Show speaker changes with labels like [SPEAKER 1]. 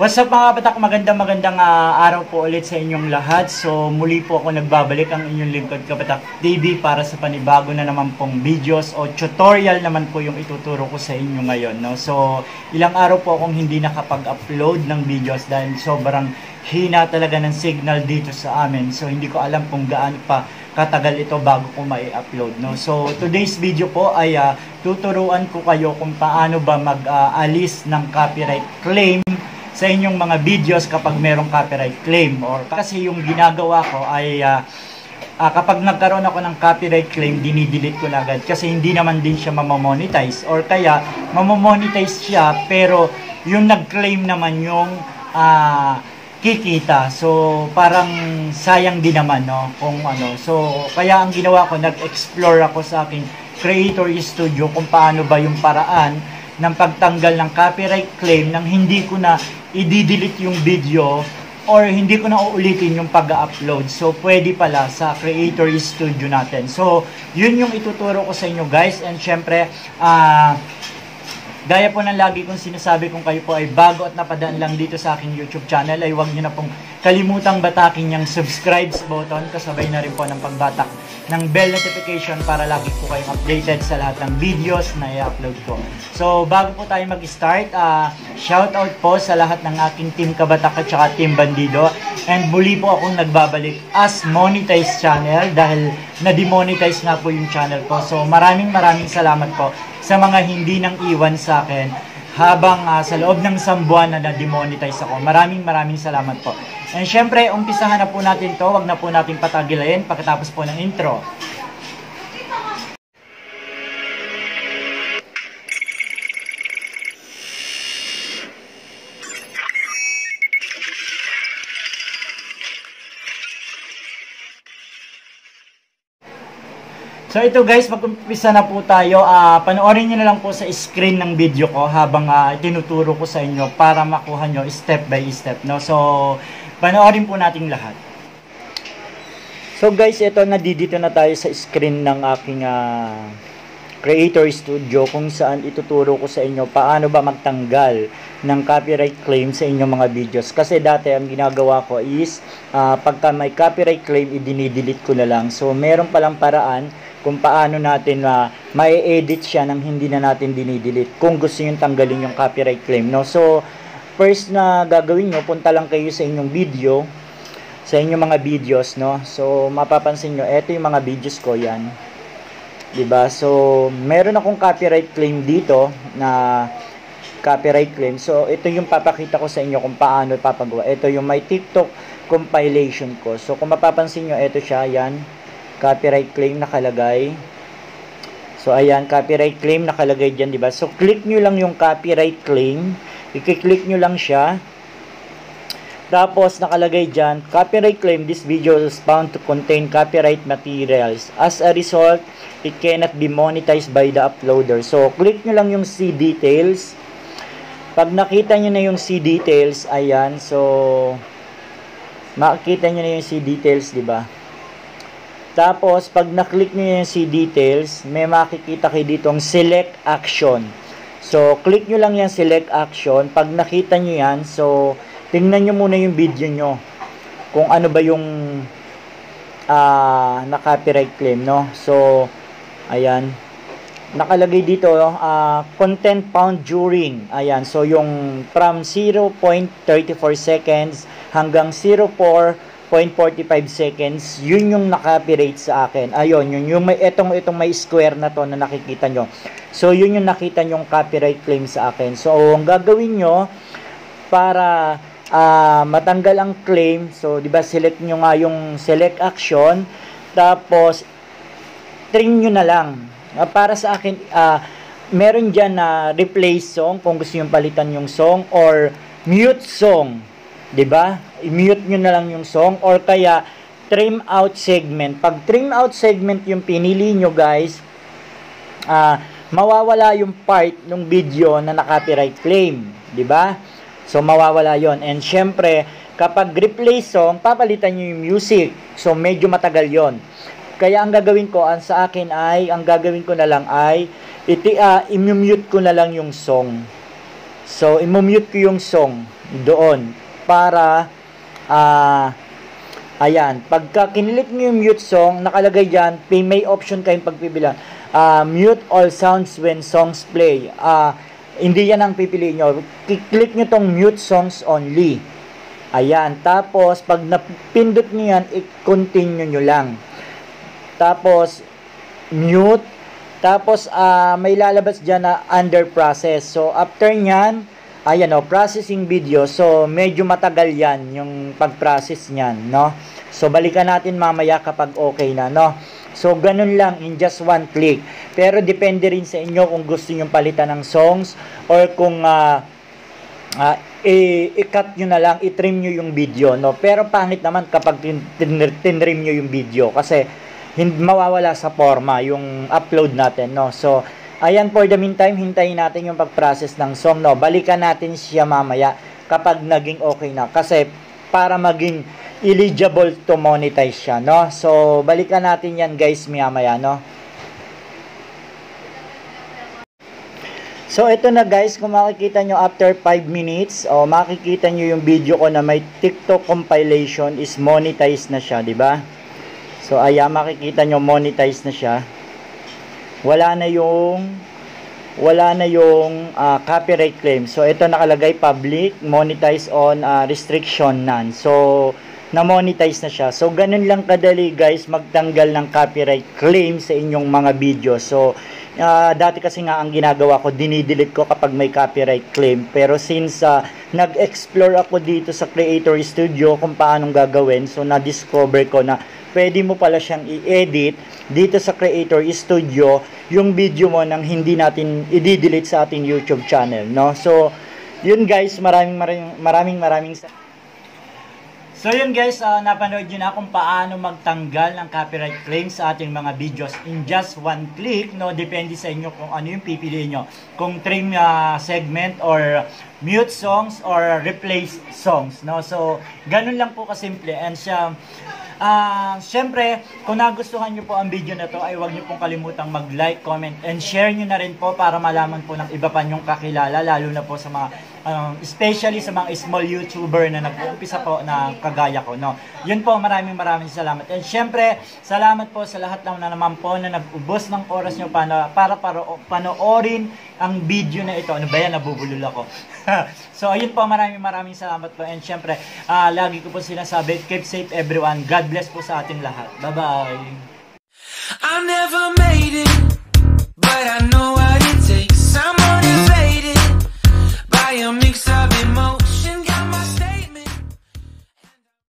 [SPEAKER 1] What's up mga kapatak? Magandang magandang ah, araw po ulit sa inyong lahat. So muli po ako nagbabalik ang inyong lingkod kapatak TV para sa panibago na naman pong videos o tutorial naman po yung ituturo ko sa inyo ngayon. No? So ilang araw po akong hindi nakapag-upload ng videos dahil sobrang hina talaga ng signal dito sa amin. So hindi ko alam kung gaano pa katagal ito bago ko mai-upload. No? So today's video po ay ah, tuturuan ko kayo kung paano ba mag-alis ng copyright claim sa inyong mga videos kapag merong copyright claim or kasi yung ginagawa ko ay ah, ah, kapag nagkaroon ako ng copyright claim dinidelete ko na agad kasi hindi naman din siya mamamonetize or kaya mamamonetize siya pero yung nag-claim naman yung ah, kikita. So parang sayang din naman no kung ano. So kaya ang ginawa ko nag-explore ako sa aking creator studio kung paano ba yung paraan ng pagtanggal ng copyright claim nang hindi ko na i-delete yung video or hindi ko na uulitin yung pag-upload. So, pwede pala sa Creator Studio natin. So, yun yung ituturo ko sa inyo guys. And syempre, ah... Gaya po ng lagi kong sinasabi kung kayo po ay bago at napadaan lang dito sa aking YouTube channel ay huwag nyo na pong kalimutang batakin yung subscribe button kasabay na rin po ng pagbatak ng bell notification para lagi po kayong updated sa lahat ng videos na i-upload ko. So bago po tayo mag-start, uh, shout out po sa lahat ng aking team Kabatak at saka team Bandido and muli po akong nagbabalik as monetized channel dahil na-demonetize nga po yung channel ko. So maraming maraming salamat po sa mga hindi nang iwan sa akin habang uh, sa loob ng isang buwan na na-demonetize ako. Maraming maraming salamat po. And syempre, umpisahan na po natin to. Wag na po natin patagilayin pagkatapos po ng intro. So ito guys, mag-umpisa na po tayo. Uh, panoorin niyo na lang po sa screen ng video ko habang uh, tinuturo ko sa inyo para makuha nyo step by step. No? So, panoorin po natin lahat. So guys, ito na dito na tayo sa screen ng aking uh, Creator Studio kung saan ituturo ko sa inyo paano ba magtanggal ng copyright claim sa inyong mga videos. Kasi dati ang ginagawa ko is uh, pagka may copyright claim, i-delete ko na lang. So meron palang paraan kung paano natin uh, ma-edit siya nang hindi na natin dinidelete kung gusto niyo tanggalin yung copyright claim no so first na gagawin niyo punta lang kayo sa inyong video sa inyong mga videos no so mapapansin niyo ito yung mga videos ko yan 'di ba so meron akong copyright claim dito na copyright claim so ito yung papakita ko sa inyo kung paano papagawa ito yung my TikTok compilation ko so kung mapapansin niyo ito siya yan copyright claim nakalagay. So, ayan, copyright claim nakalagay dyan, di ba? So, click nyo lang yung copyright claim. I-click nyo lang siya. Tapos, nakalagay dyan, copyright claim, this video is found to contain copyright materials. As a result, it cannot be monetized by the uploader. So, click nyo lang yung see details. Pag nakita nyo na yung see details, ayan, so, makikita nyo na yung see details, di ba? Tapos, pag na-click nyo yung see details, may makikita kayo ditong select action. So, click nyo lang yung select action. Pag nakita nyo yan, so, tingnan nyo muna yung video nyo. Kung ano ba yung uh, na-copyright claim, no? So, ayan. Nakalagay dito, uh, content found during. Ayan. So, yung from 0.34 seconds hanggang 0.4 0.45 seconds, yun yung nakapirate sa akin. Ayun, yun yung may etong itong may square na to na nakikita nyo. So yun yung nakita yung copyright claim sa akin. So ang gagawin nyo para uh, matanggal ang claim, so 'di ba select nyo nga yung select action tapos trim nyo na lang. Uh, para sa akin uh, meron diyan na replace song kung gusto niyo palitan yung song or mute song. 'di ba? I-mute niyo na lang yung song or kaya trim out segment. Pag trim out segment yung pinili niyo, guys, uh, mawawala yung part ng video na naka-copyright claim, 'di ba? So mawawala 'yon. And syempre, kapag replace song, papalitan niyo yung music. So medyo matagal 'yon. Kaya ang gagawin ko ang sa akin ay ang gagawin ko na lang ay iti uh, i-mute ko na lang yung song. So, imumute ko yung song doon para ah ayan, pagka kinilik nyo yung mute song, nakalagay dyan, may option kayong pagpibilan. Uh, mute all sounds when songs play. Uh, hindi yan ang pipiliin nyo. Kiklik nyo tong mute songs only. Ayan. Tapos, pag napindot nyo yan, i-continue nyo lang. Tapos, mute. Tapos, uh, may lalabas dyan na under process. So, after nyan, ayan o, processing video. So, medyo matagal yan yung pag-process nyan, no? So, balikan natin mamaya kapag okay na, no? So, ganun lang in just one click. Pero, depende rin sa inyo kung gusto nyo palitan ng songs or kung uh, uh, i-cut nyo na lang, i-trim nyo yung video, no? Pero, pangit naman kapag tin-trim nyo yung video kasi hindi mawawala sa forma yung upload natin, no? So, Ayan, for the meantime, hintayin natin yung pag-process ng song, no? Balikan natin siya mamaya kapag naging okay na. Kasi, para maging eligible to monetize siya, no? So, balikan natin yan, guys, mamaya, no? So, ito na guys, kung makikita nyo after 5 minutes, o makikita nyo yung video ko na may TikTok compilation is monetized na siya, di ba? So, ayan, makikita nyo monetized na siya wala na yung wala na yung uh, copyright claim. So ito nakalagay public, monetize on uh, restriction none. So na-monetize na siya. So ganun lang kadali guys magtanggal ng copyright claim sa inyong mga video. So uh, dati kasi nga ang ginagawa ko, dinidelete ko kapag may copyright claim. Pero since uh, nag-explore ako dito sa Creator Studio kung paanong gagawin, so na-discover ko na pwede mo pala siyang i-edit dito sa Creator Studio yung video mo nang hindi natin i-delete sa ating YouTube channel, no? So, yun guys, maraming maraming maraming maraming So yun guys, uh, napanood nyo na kung paano magtanggal ng copyright claim sa ating mga videos in just one click. No? Depende sa inyo kung ano yung pipiliin nyo. Kung trim uh, segment or mute songs or replace songs. No? So, ganun lang po kasimple. And siya, Uh, Siyempre, kung nagustuhan nyo po ang video na to, ay huwag nyo pong kalimutang mag-like, comment, and share nyo na rin po para malaman po ng iba pa nyong kakilala, lalo na po sa mga, um, especially sa mga small YouTuber na nag-uumpisa po na kagaya ko. No? Yun po, maraming maraming salamat. And siyempre, salamat po sa lahat lang na naman po na nag-ubos ng oras nyo para, para, para panoorin ang video na ito. Ano ba yan? Nabubulol ako. so, ayun po, maraming maraming salamat po. And syempre, uh, lagi ko po sinasabi, keep safe everyone. God bless po sa ating lahat. Bye-bye. I never made it, but I know what